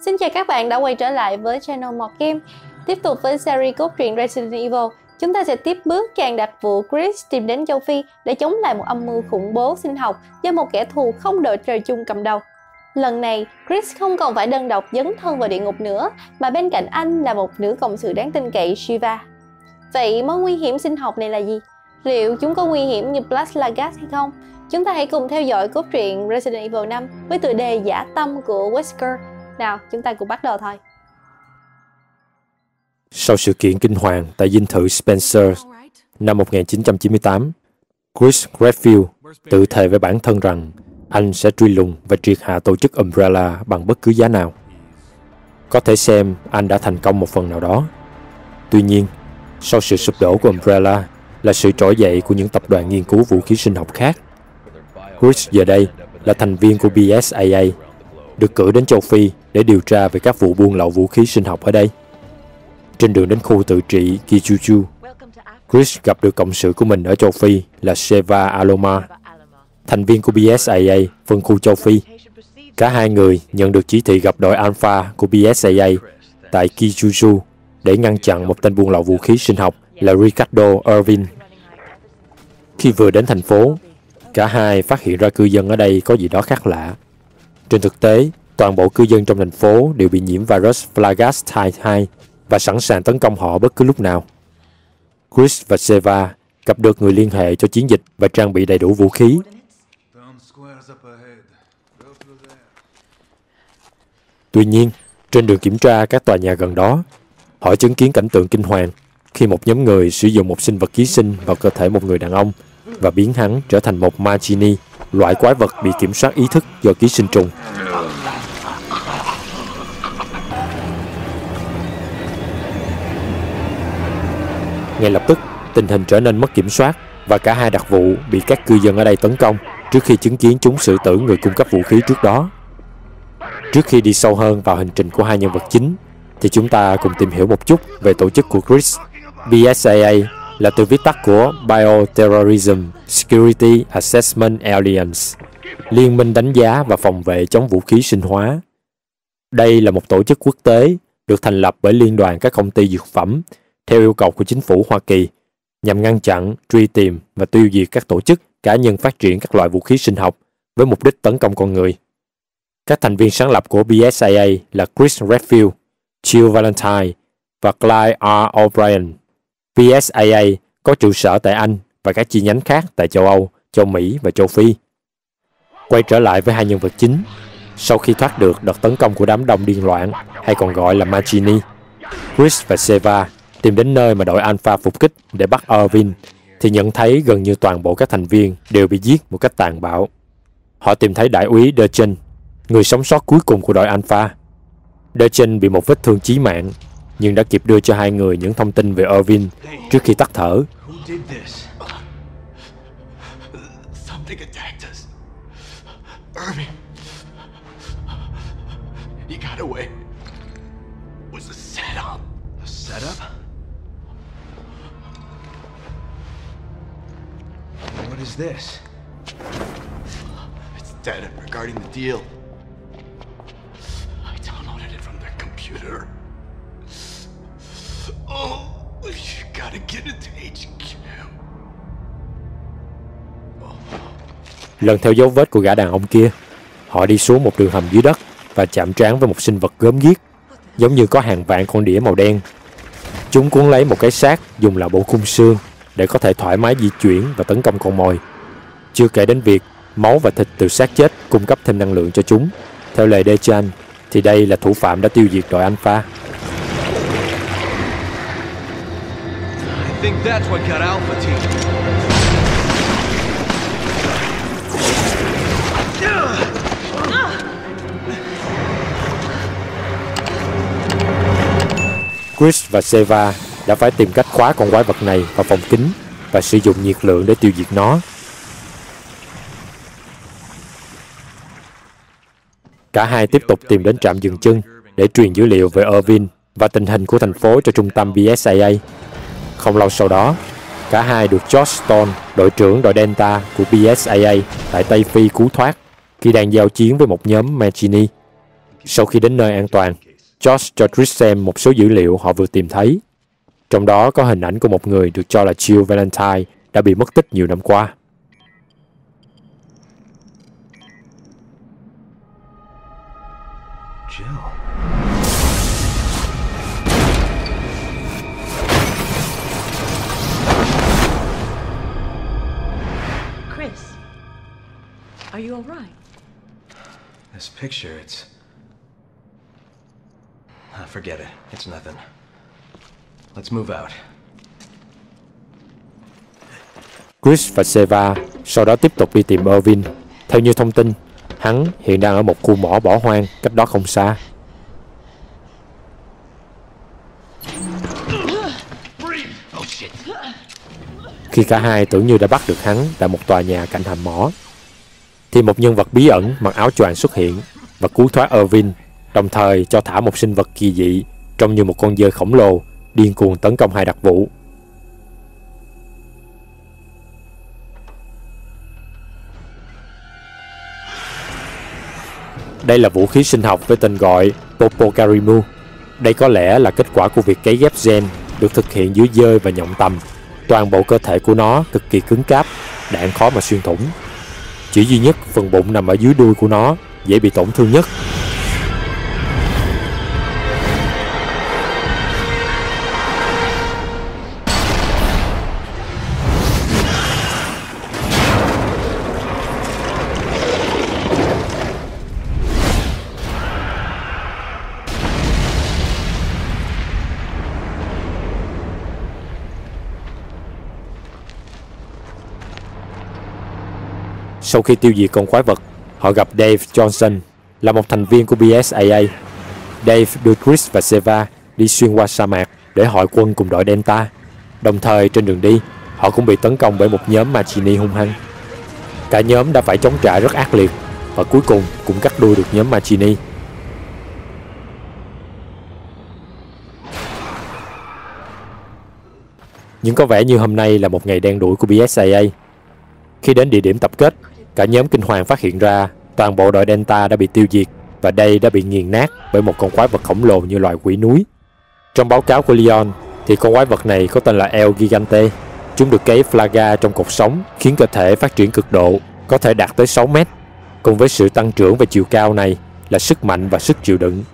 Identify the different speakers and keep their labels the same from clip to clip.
Speaker 1: Xin chào các bạn đã quay trở lại với channel Mọt Game. Tiếp tục với series cốt truyện Resident Evil, chúng ta sẽ tiếp bước chàng đặc vụ Chris tìm đến châu Phi để chống lại một âm mưu khủng bố sinh học do một kẻ thù không đội trời chung cầm đầu. Lần này, Chris không còn phải đơn độc dấn thân vào địa ngục nữa, mà bên cạnh anh là một nữ cộng sự đáng tin cậy Shiva. Vậy mối nguy hiểm sinh học này là gì? Liệu chúng có nguy hiểm như Blast Lagas hay không? Chúng ta hãy cùng theo dõi cốt truyện Resident Evil 5 với tựa đề Giả Tâm của Wesker. Nào, chúng ta cùng bắt đầu thôi.
Speaker 2: Sau sự kiện kinh hoàng tại dinh thự Spencer năm 1998, Chris Redfield tự thề với bản thân rằng anh sẽ truy lùng và triệt hạ tổ chức Umbrella bằng bất cứ giá nào. Có thể xem anh đã thành công một phần nào đó. Tuy nhiên, sau sự sụp đổ của Umbrella là sự trỗi dậy của những tập đoàn nghiên cứu vũ khí sinh học khác. Chris giờ đây là thành viên của BSAA, được cử đến châu Phi để điều tra về các vụ buôn lậu vũ khí sinh học ở đây. Trên đường đến khu tự trị Kijuju, Chris gặp được cộng sự của mình ở châu Phi là Seva Aloma, thành viên của BSAA phân khu châu Phi. Cả hai người nhận được chỉ thị gặp đội Alpha của BSAA tại Kijuju để ngăn chặn một tên buôn lậu vũ khí sinh học là Ricardo Irvin. Khi vừa đến thành phố, cả hai phát hiện ra cư dân ở đây có gì đó khác lạ. Trên thực tế, toàn bộ cư dân trong thành phố đều bị nhiễm virus Flagas type 2 và sẵn sàng tấn công họ bất cứ lúc nào. Chris và Seva gặp được người liên hệ cho chiến dịch và trang bị đầy đủ vũ khí. Tuy nhiên, trên đường kiểm tra các tòa nhà gần đó, họ chứng kiến cảnh tượng kinh hoàng khi một nhóm người sử dụng một sinh vật ký sinh vào cơ thể một người đàn ông và biến hắn trở thành một Magini, loại quái vật bị kiểm soát ý thức do ký sinh trùng. Ngay lập tức, tình hình trở nên mất kiểm soát và cả hai đặc vụ bị các cư dân ở đây tấn công trước khi chứng kiến chúng xử tử người cung cấp vũ khí trước đó. Trước khi đi sâu hơn vào hành trình của hai nhân vật chính, thì chúng ta cùng tìm hiểu một chút về tổ chức của Chris. BSAA là từ viết tắt của Bioterrorism Security Assessment Alliance, Liên minh đánh giá và phòng vệ chống vũ khí sinh hóa. Đây là một tổ chức quốc tế được thành lập bởi Liên đoàn các công ty dược phẩm theo yêu cầu của chính phủ Hoa Kỳ nhằm ngăn chặn, truy tìm và tiêu diệt các tổ chức cá nhân phát triển các loại vũ khí sinh học với mục đích tấn công con người. Các thành viên sáng lập của BSAA là Chris Redfield, Jill Valentine và Clyde R. O'Brien. BSAA có trụ sở tại Anh và các chi nhánh khác tại châu Âu, châu Mỹ và châu Phi. Quay trở lại với hai nhân vật chính, sau khi thoát được đợt tấn công của đám đông điên loạn, hay còn gọi là Machini, Chris và Seva tìm đến nơi mà đội Alpha phục kích để bắt Irvin, thì nhận thấy gần như toàn bộ các thành viên đều bị giết một cách tàn bạo. Họ tìm thấy đại úy Dechen người sống sót cuối cùng của đội Alpha. Dechen bị một vết thương chí mạng, nhưng đã kịp đưa cho hai người những thông tin về Irvin trước khi tắt thở. Irvin. He got away. It was a setup. A setup?
Speaker 3: Is this?
Speaker 4: It's data regarding the deal. I downloaded it from their computer. Oh, you gotta get it to HQ.
Speaker 2: Lần theo dấu vết của gã đàn ông kia, họ đi xuống một đường hầm dưới đất và chạm trán với một sinh vật gớm ghiếc, giống như có hàng vạn con đĩa màu đen. Chúng cuốn lấy một cái xác dùng là bộ khung xương để có thể thoải mái di chuyển và tấn công con mồi. Chưa kể đến việc máu và thịt từ xác chết cung cấp thêm năng lượng cho chúng. Theo lời Dechan, thì đây là thủ phạm đã tiêu diệt đội Alpha.
Speaker 3: I think that's what got Alpha Team.
Speaker 2: Chris và Seva đã phải tìm cách khóa con quái vật này vào phòng kính và sử dụng nhiệt lượng để tiêu diệt nó. Cả hai tiếp tục tìm đến trạm dừng chân để truyền dữ liệu về Irvin và tình hình của thành phố cho trung tâm BSAA. Không lâu sau đó, cả hai được George Stone, đội trưởng đội Delta của BSAA tại Tây Phi cứu thoát khi đang giao chiến với một nhóm Machini. Sau khi đến nơi an toàn, George cho Chris xem một số dữ liệu họ vừa tìm thấy. Trong đó có hình ảnh của một người được cho là Jill Valentine đã bị mất tích nhiều năm qua.
Speaker 3: Jill.
Speaker 5: Chris, are you alright?
Speaker 3: This picture, it's. Forget it. It's nothing. Let's move out.
Speaker 2: Chris và Seva sau đó tiếp tục đi tìm Irvin. Theo như thông tin, hắn hiện đang ở một khu mỏ bỏ hoang cách đó không xa. Khi cả hai tưởng như đã bắt được hắn tại một tòa nhà cạnh hầm mỏ, thì một nhân vật bí ẩn mặc áo choàng xuất hiện và cứu thoát Irvin, đồng thời cho thả một sinh vật kỳ dị trông như một con dơi khổng lồ điên cuồng tấn công hai đặc vụ. Đây là vũ khí sinh học với tên gọi Popokarimu. Đây có lẽ là kết quả của việc cấy ghép gen được thực hiện dưới dơi và nhộng tầm. Toàn bộ cơ thể của nó cực kỳ cứng cáp, đạn khó mà xuyên thủng. Chỉ duy nhất phần bụng nằm ở dưới đuôi của nó dễ bị tổn thương nhất. Sau khi tiêu diệt con quái vật, họ gặp Dave Johnson, là một thành viên của BSAA. Dave đưa Chris và Seva đi xuyên qua sa mạc để hội quân cùng đội Delta. Đồng thời trên đường đi, họ cũng bị tấn công bởi một nhóm Machini hung hăng. Cả nhóm đã phải chống trả rất ác liệt và cuối cùng cũng cắt đuôi được nhóm Machini. Nhưng có vẻ như hôm nay là một ngày đen đủi của BSAA. Khi đến địa điểm tập kết, cả nhóm kinh hoàng phát hiện ra toàn bộ đội Delta đã bị tiêu diệt và đây đã bị nghiền nát bởi một con quái vật khổng lồ như loài quỷ núi. Trong báo cáo của Leon thì con quái vật này có tên là El Gigante. Chúng được cấy flaga trong cột sống khiến cơ thể phát triển cực độ, có thể đạt tới 6 mét. Cùng với sự tăng trưởng về chiều cao này là sức mạnh và sức chịu đựng.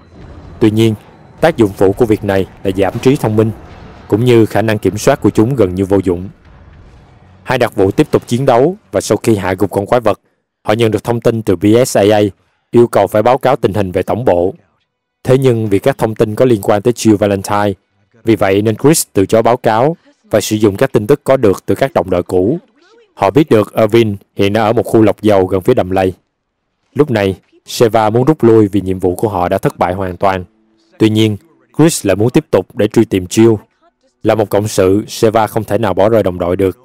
Speaker 2: Tuy nhiên, tác dụng phụ của việc này là giảm trí thông minh, cũng như khả năng kiểm soát của chúng gần như vô dụng. Hai đặc vụ tiếp tục chiến đấu và sau khi hạ gục con quái vật, họ nhận được thông tin từ BSAA yêu cầu phải báo cáo tình hình về tổng bộ. Thế nhưng vì các thông tin có liên quan tới Jill Valentine, vì vậy nên Chris từ chối báo cáo và sử dụng các tin tức có được từ các đồng đội cũ. Họ biết được Irvin hiện đang ở một khu lọc dầu gần phía đầm lầy. Lúc này, Seva muốn rút lui vì nhiệm vụ của họ đã thất bại hoàn toàn. Tuy nhiên, Chris lại muốn tiếp tục để truy tìm Jill. Là một cộng sự, Seva không thể nào bỏ rơi đồng đội được.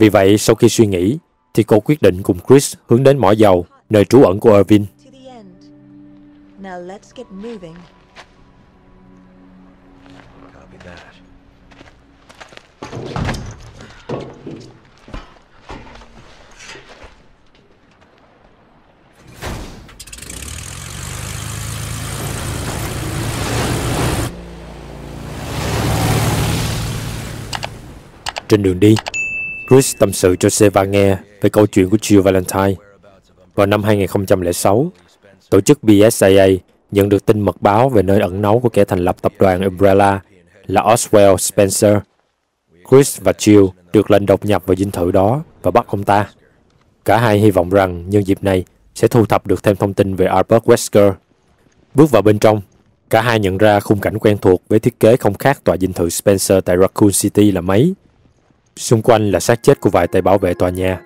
Speaker 2: Vì vậy, sau khi suy nghĩ, thì cô quyết định cùng Chris hướng đến mỏ dầu, nơi trú ẩn của Irvin. Trên đường đi, Chris tâm sự cho Seva nghe về câu chuyện của Jill Valentine. Vào năm 2006, tổ chức BSAA nhận được tin mật báo về nơi ẩn náu của kẻ thành lập tập đoàn Umbrella là Oswald Spencer. Chris và Jill được lệnh đột nhập vào dinh thự đó và bắt ông ta. Cả hai hy vọng rằng nhân dịp này sẽ thu thập được thêm thông tin về Albert Wesker. Bước vào bên trong, cả hai nhận ra khung cảnh quen thuộc với thiết kế không khác tòa dinh thự Spencer tại Raccoon City là mấy. Xung quanh là xác chết của vài tay bảo vệ tòa nhà.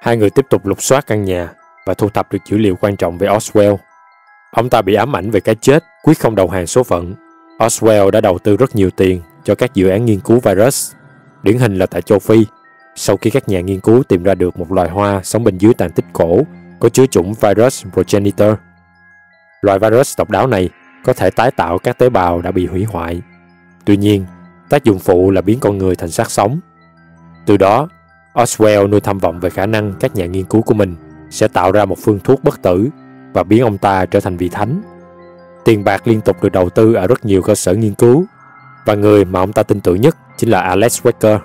Speaker 2: Hai người tiếp tục lục soát căn nhà và thu thập được dữ liệu quan trọng về Oswell. Ông ta bị ám ảnh về cái chết, quyết không đầu hàng số phận. Oswell đã đầu tư rất nhiều tiền cho các dự án nghiên cứu virus. Điển hình là tại châu Phi, sau khi các nhà nghiên cứu tìm ra được một loài hoa sống bên dưới tàn tích cổ có chứa chủng virus progenitor. Loài virus độc đáo này có thể tái tạo các tế bào đã bị hủy hoại. Tuy nhiên, tác dụng phụ là biến con người thành xác sống. Từ đó, Oswell nuôi tham vọng về khả năng các nhà nghiên cứu của mình sẽ tạo ra một phương thuốc bất tử và biến ông ta trở thành vị thánh. Tiền bạc liên tục được đầu tư ở rất nhiều cơ sở nghiên cứu, và người mà ông ta tin tưởng nhất chính là Alex Wecker.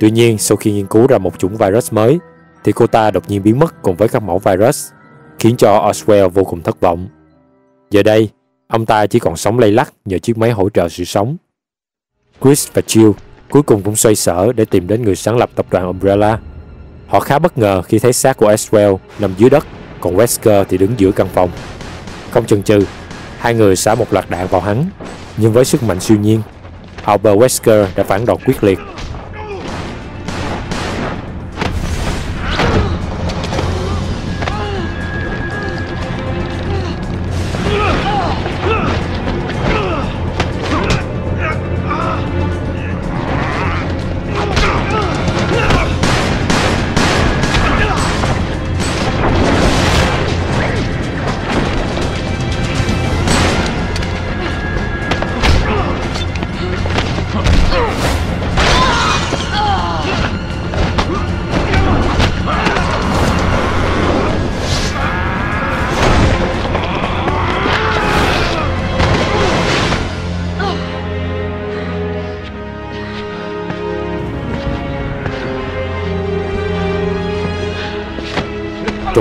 Speaker 2: Tuy nhiên, sau khi nghiên cứu ra một chủng virus mới, thì cô ta đột nhiên biến mất cùng với các mẫu virus, khiến cho Oswell vô cùng thất vọng. Giờ đây, ông ta chỉ còn sống lay lắc nhờ chiếc máy hỗ trợ sự sống. Chris và Jill cuối cùng cũng xoay sở để tìm đến người sáng lập tập đoàn Umbrella. Họ khá bất ngờ khi thấy xác của aswell nằm dưới đất, còn Wesker thì đứng giữa căn phòng. Không chần chừ, hai người xả một loạt đạn vào hắn, nhưng với sức mạnh siêu nhiên, Albert Wesker đã phản đòn quyết liệt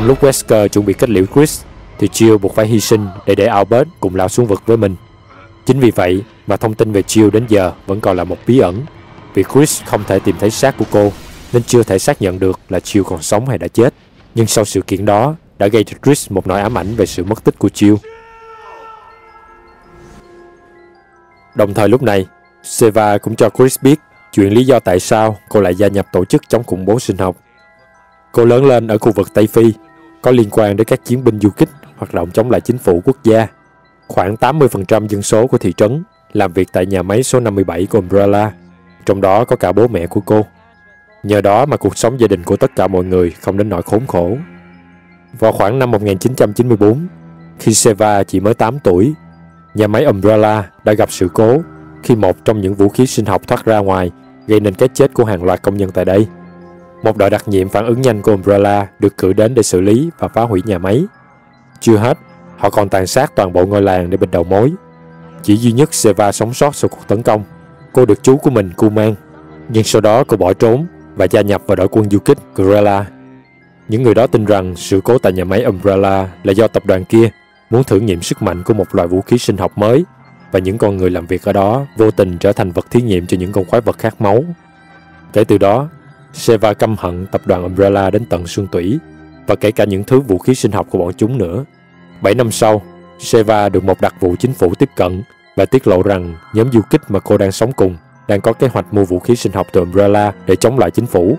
Speaker 2: Trong lúc Wesker chuẩn bị kết liễu Chris, thì Jill buộc phải hy sinh để để Albert cùng lao xuống vực với mình. Chính vì vậy mà thông tin về Jill đến giờ vẫn còn là một bí ẩn, vì Chris không thể tìm thấy xác của cô, nên chưa thể xác nhận được là Jill còn sống hay đã chết. Nhưng sau sự kiện đó đã gây cho Chris một nỗi ám ảnh về sự mất tích của Jill. Đồng thời lúc này, Seva cũng cho Chris biết chuyện lý do tại sao cô lại gia nhập tổ chức chống khủng bố sinh học Cô lớn lên ở khu vực Tây Phi, có liên quan đến các chiến binh du kích hoạt động chống lại chính phủ quốc gia. Khoảng 80% dân số của thị trấn làm việc tại nhà máy số 57 của Umbrella, trong đó có cả bố mẹ của cô. Nhờ đó mà cuộc sống gia đình của tất cả mọi người không đến nỗi khốn khổ. Vào khoảng năm 1994, khi Seva chỉ mới 8 tuổi, nhà máy Umbrella đã gặp sự cố khi một trong những vũ khí sinh học thoát ra ngoài gây nên cái chết của hàng loạt công nhân tại đây. Một đội đặc nhiệm phản ứng nhanh của Umbrella được cử đến để xử lý và phá hủy nhà máy. Chưa hết, họ còn tàn sát toàn bộ ngôi làng để bịt đầu mối. Chỉ duy nhất Seva sống sót sau cuộc tấn công. Cô được chú của mình cu mang, nhưng sau đó cô bỏ trốn và gia nhập vào đội quân du kích Guerrilla. Những người đó tin rằng sự cố tại nhà máy Umbrella là do tập đoàn kia muốn thử nghiệm sức mạnh của một loại vũ khí sinh học mới và những con người làm việc ở đó vô tình trở thành vật thí nghiệm cho những con quái vật khát máu. Kể từ đó, Seva căm hận tập đoàn Umbrella đến tận xương tủy và kể cả những thứ vũ khí sinh học của bọn chúng nữa. 7 năm sau, Seva được một đặc vụ chính phủ tiếp cận và tiết lộ rằng nhóm du kích mà cô đang sống cùng đang có kế hoạch mua vũ khí sinh học từ Umbrella để chống lại chính phủ.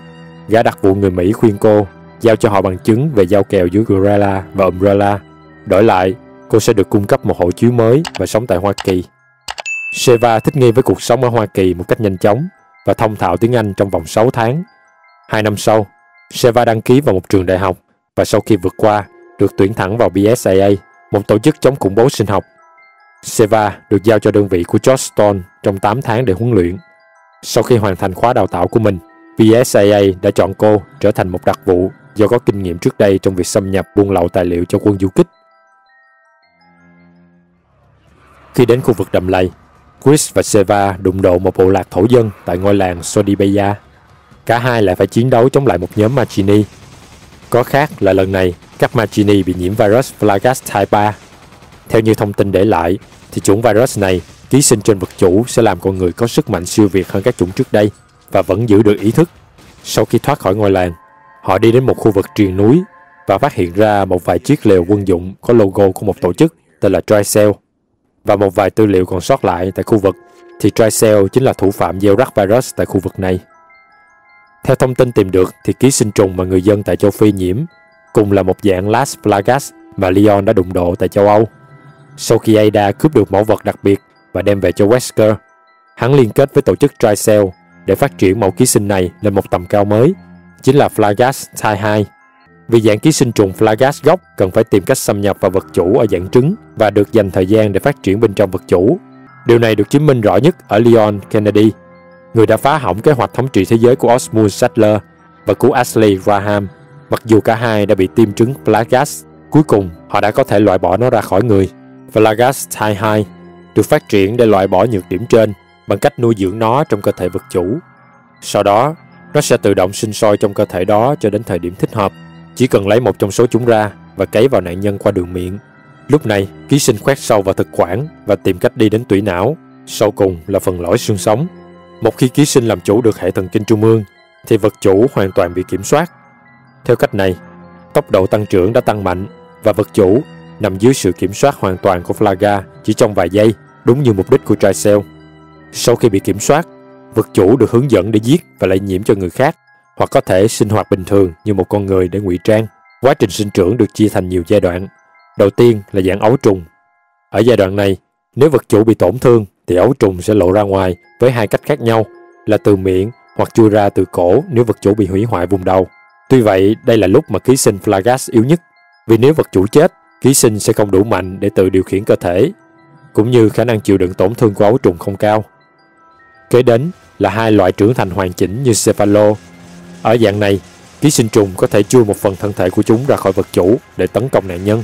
Speaker 2: Gã đặc vụ người Mỹ khuyên cô giao cho họ bằng chứng về giao kèo giữa Gorilla và Umbrella. Đổi lại, cô sẽ được cung cấp một hộ chiếu mới và sống tại Hoa Kỳ. Seva thích nghi với cuộc sống ở Hoa Kỳ một cách nhanh chóng và thông thạo tiếng Anh trong vòng 6 tháng Hai năm sau, Seva đăng ký vào một trường đại học và sau khi vượt qua, được tuyển thẳng vào BSAA, một tổ chức chống khủng bố sinh học. Seva được giao cho đơn vị của George Stone trong 8 tháng để huấn luyện. Sau khi hoàn thành khóa đào tạo của mình, BSAA đã chọn cô trở thành một đặc vụ do có kinh nghiệm trước đây trong việc xâm nhập buôn lậu tài liệu cho quân du kích. Khi đến khu vực đầm lầy, Chris và Seva đụng độ một bộ lạc thổ dân tại ngôi làng Sodibeya Cả hai lại phải chiến đấu chống lại một nhóm Machini. Có khác là lần này, các Machini bị nhiễm virus Flagas Type 3. Theo như thông tin để lại, thì chủng virus này ký sinh trên vật chủ sẽ làm con người có sức mạnh siêu việt hơn các chủng trước đây và vẫn giữ được ý thức. Sau khi thoát khỏi ngôi làng, họ đi đến một khu vực triền núi và phát hiện ra một vài chiếc lều quân dụng có logo của một tổ chức tên là Tricell. Và một vài tư liệu còn sót lại tại khu vực thì Tricell chính là thủ phạm gieo rắc virus tại khu vực này. Theo thông tin tìm được thì ký sinh trùng mà người dân tại châu Phi nhiễm cùng là một dạng Las Plagas mà Leon đã đụng độ tại châu Âu. Sau khi Ada cướp được mẫu vật đặc biệt và đem về cho Wesker, hắn liên kết với tổ chức Tricell để phát triển mẫu ký sinh này lên một tầm cao mới, chính là Flagas Type 2. Vì dạng ký sinh trùng Flagas gốc cần phải tìm cách xâm nhập vào vật chủ ở dạng trứng và được dành thời gian để phát triển bên trong vật chủ. Điều này được chứng minh rõ nhất ở Leon Kennedy, người đã phá hỏng kế hoạch thống trị thế giới của Osmund Sattler và của Ashley Graham. Mặc dù cả hai đã bị tiêm trứng Plagas, cuối cùng họ đã có thể loại bỏ nó ra khỏi người plagas Type 2 được phát triển để loại bỏ nhược điểm trên bằng cách nuôi dưỡng nó trong cơ thể vật chủ. Sau đó, nó sẽ tự động sinh sôi trong cơ thể đó cho đến thời điểm thích hợp. Chỉ cần lấy một trong số chúng ra và cấy vào nạn nhân qua đường miệng. Lúc này, ký sinh khoét sâu vào thực quản và tìm cách đi đến tủy não. Sau cùng là phần lõi xương sống. Một khi ký sinh làm chủ được hệ thần kinh trung ương, thì vật chủ hoàn toàn bị kiểm soát. Theo cách này, tốc độ tăng trưởng đã tăng mạnh và vật chủ nằm dưới sự kiểm soát hoàn toàn của Flaga chỉ trong vài giây, đúng như mục đích của Tricell. Sau khi bị kiểm soát, vật chủ được hướng dẫn để giết và lây nhiễm cho người khác, hoặc có thể sinh hoạt bình thường như một con người để ngụy trang. Quá trình sinh trưởng được chia thành nhiều giai đoạn. Đầu tiên là dạng ấu trùng. Ở giai đoạn này, nếu vật chủ bị tổn thương thì ấu trùng sẽ lộ ra ngoài với hai cách khác nhau là từ miệng hoặc chui ra từ cổ nếu vật chủ bị hủy hoại vùng đầu. Tuy vậy, đây là lúc mà ký sinh Flagas yếu nhất, vì nếu vật chủ chết, ký sinh sẽ không đủ mạnh để tự điều khiển cơ thể, cũng như khả năng chịu đựng tổn thương của ấu trùng không cao. Kế đến là hai loại trưởng thành hoàn chỉnh như Cephalo. Ở dạng này, ký sinh trùng có thể chui một phần thân thể của chúng ra khỏi vật chủ để tấn công nạn nhân,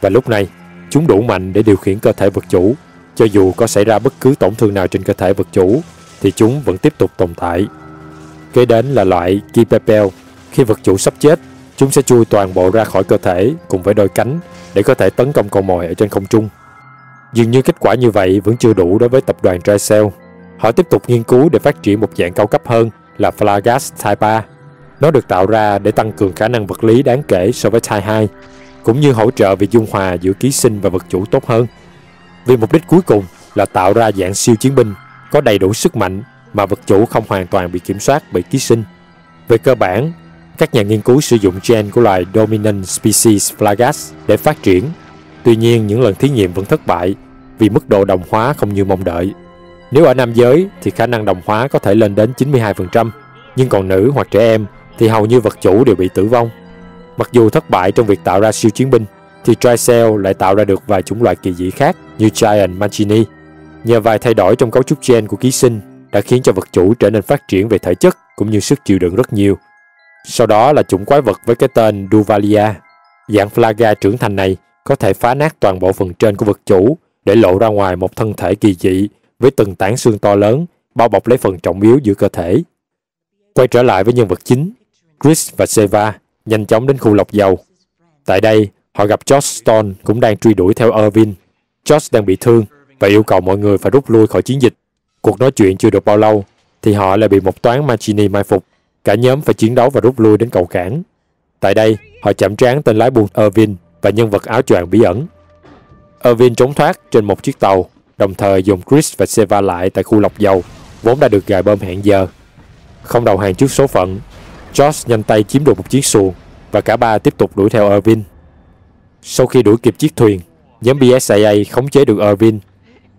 Speaker 2: và lúc này, chúng đủ mạnh để điều khiển cơ thể vật chủ. Cho dù có xảy ra bất cứ tổn thương nào trên cơ thể vật chủ, thì chúng vẫn tiếp tục tồn tại. Kế đến là loại Kipepel. Khi vật chủ sắp chết, chúng sẽ chui toàn bộ ra khỏi cơ thể cùng với đôi cánh để có thể tấn công con mồi ở trên không trung. Dường như kết quả như vậy vẫn chưa đủ đối với tập đoàn Tricell. Họ tiếp tục nghiên cứu để phát triển một dạng cao cấp hơn là Flagas Type 3. Nó được tạo ra để tăng cường khả năng vật lý đáng kể so với Type 2, cũng như hỗ trợ việc dung hòa giữa ký sinh và vật chủ tốt hơn. Vì mục đích cuối cùng là tạo ra dạng siêu chiến binh có đầy đủ sức mạnh mà vật chủ không hoàn toàn bị kiểm soát bởi ký sinh. Về cơ bản, các nhà nghiên cứu sử dụng gen của loài Dominant Species Flagas để phát triển. Tuy nhiên, những lần thí nghiệm vẫn thất bại vì mức độ đồng hóa không như mong đợi. Nếu ở nam giới thì khả năng đồng hóa có thể lên đến 92%, nhưng còn nữ hoặc trẻ em thì hầu như vật chủ đều bị tử vong. Mặc dù thất bại trong việc tạo ra siêu chiến binh, thì Tricell lại tạo ra được vài chủng loại kỳ dị khác như Giant Machini. Nhờ vài thay đổi trong cấu trúc gen của ký sinh đã khiến cho vật chủ trở nên phát triển về thể chất cũng như sức chịu đựng rất nhiều. Sau đó là chủng quái vật với cái tên Duvalia. Dạng Flaga trưởng thành này có thể phá nát toàn bộ phần trên của vật chủ để lộ ra ngoài một thân thể kỳ dị với từng tảng xương to lớn bao bọc lấy phần trọng yếu giữa cơ thể. Quay trở lại với nhân vật chính, Chris và Seva nhanh chóng đến khu lọc dầu. Tại đây, họ gặp Josh Stone cũng đang truy đuổi theo Irvin. Josh đang bị thương và yêu cầu mọi người phải rút lui khỏi chiến dịch. Cuộc nói chuyện chưa được bao lâu thì họ lại bị một toán Machini mai phục. Cả nhóm phải chiến đấu và rút lui đến cầu cảng. Tại đây, họ chạm trán tên lái buôn Irvin và nhân vật áo choàng bí ẩn. Irvin trốn thoát trên một chiếc tàu, đồng thời dùng Chris và Seva lại tại khu lọc dầu, vốn đã được gài bơm hẹn giờ. Không đầu hàng trước số phận, Josh nhanh tay chiếm được một chiếc xuồng và cả ba tiếp tục đuổi theo Irvin. Sau khi đuổi kịp chiếc thuyền, nhóm BSAA khống chế được Irvin,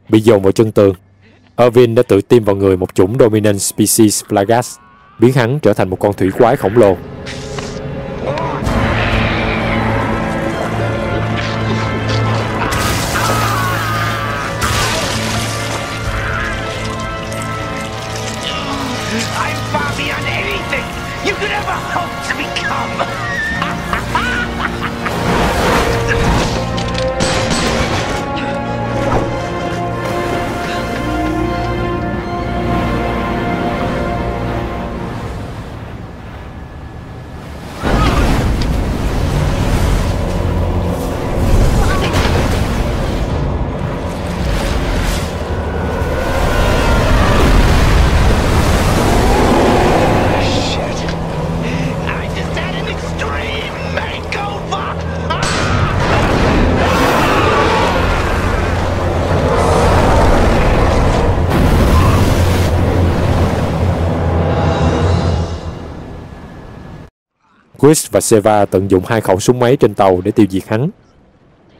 Speaker 2: bị dồn vào chân tường. Irvin đã tự tiêm vào người một chủng Dominant Species Plagas, biến hắn trở thành một con thủy quái khổng lồ.
Speaker 6: I'm far beyond anything you could ever hope to become.
Speaker 2: Chris và Seva tận dụng hai khẩu súng máy trên tàu để tiêu diệt hắn.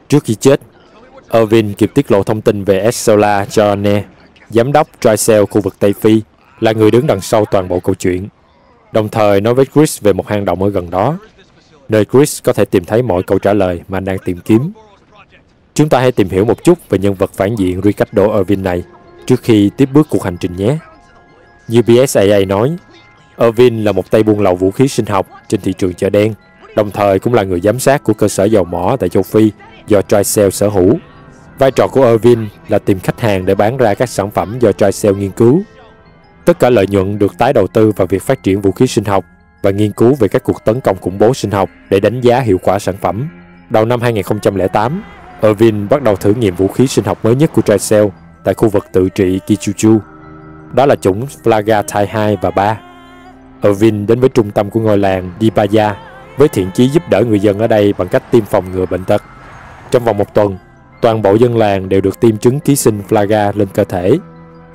Speaker 2: Trước khi chết, Irvin kịp tiết lộ thông tin về Esola cho Anne, giám đốc Tricell khu vực Tây Phi, là người đứng đằng sau toàn bộ câu chuyện. Đồng thời nói với Chris về một hang động ở gần đó, nơi Chris có thể tìm thấy mọi câu trả lời mà anh đang tìm kiếm. Chúng ta hãy tìm hiểu một chút về nhân vật phản diện Ricardo Irvin này trước khi tiếp bước cuộc hành trình nhé. Như BSAA nói, Irvin là một tay buôn lậu vũ khí sinh học trên thị trường chợ đen, đồng thời cũng là người giám sát của cơ sở dầu mỏ tại châu Phi do Tricell sở hữu. Vai trò của Irvin là tìm khách hàng để bán ra các sản phẩm do Tricell nghiên cứu. Tất cả lợi nhuận được tái đầu tư vào việc phát triển vũ khí sinh học và nghiên cứu về các cuộc tấn công khủng bố sinh học để đánh giá hiệu quả sản phẩm. Đầu năm 2008, Irvin bắt đầu thử nghiệm vũ khí sinh học mới nhất của Tricell tại khu vực tự trị Kichuchu. Đó là chủng Flaga Type 2 và 3. Irvin đến với trung tâm của ngôi làng Dipaya với thiện chí giúp đỡ người dân ở đây bằng cách tiêm phòng ngừa bệnh tật. Trong vòng một tuần, toàn bộ dân làng đều được tiêm trứng ký sinh Flaga lên cơ thể.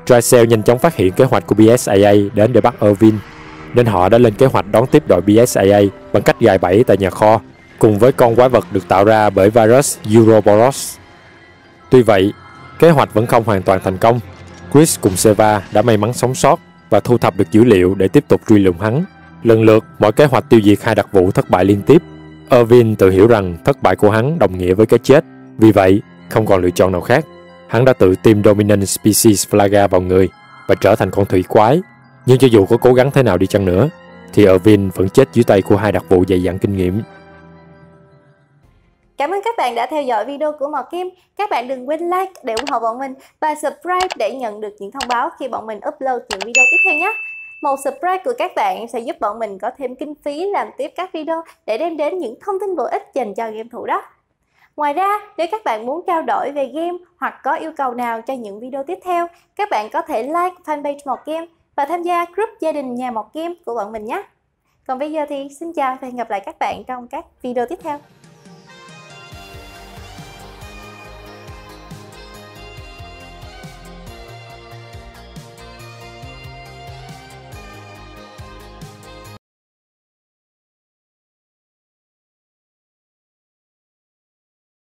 Speaker 2: Tricell nhanh chóng phát hiện kế hoạch của BSAA đến để bắt Irvin, nên họ đã lên kế hoạch đón tiếp đội BSAA bằng cách gài bẫy tại nhà kho, cùng với con quái vật được tạo ra bởi virus Uroboros. Tuy vậy, kế hoạch vẫn không hoàn toàn thành công. Chris cùng Seva đã may mắn sống sót và thu thập được dữ liệu để tiếp tục truy lùng hắn. Lần lượt, mọi kế hoạch tiêu diệt hai đặc vụ thất bại liên tiếp. Irvin tự hiểu rằng thất bại của hắn đồng nghĩa với cái chết. Vì vậy, không còn lựa chọn nào khác. Hắn đã tự tiêm Dominant Species Flaga vào người và trở thành con thủy quái. Nhưng cho dù có cố gắng thế nào đi chăng nữa, thì Irvin vẫn chết dưới tay của hai đặc vụ dày dặn kinh nghiệm.
Speaker 1: Cảm ơn các bạn đã theo dõi video của Mò Kim. Các bạn đừng quên like để ủng hộ bọn mình và subscribe để nhận được những thông báo khi bọn mình upload những video tiếp theo nhé. Một subscribe của các bạn sẽ giúp bọn mình có thêm kinh phí làm tiếp các video để đem đến những thông tin bổ ích dành cho game thủ đó. Ngoài ra, nếu các bạn muốn trao đổi về game hoặc có yêu cầu nào cho những video tiếp theo, các bạn có thể like fanpage Mọt Game và tham gia group gia đình nhà Mọt Game của bọn mình nhé. Còn bây giờ thì xin chào và hẹn gặp lại các bạn trong các video tiếp theo.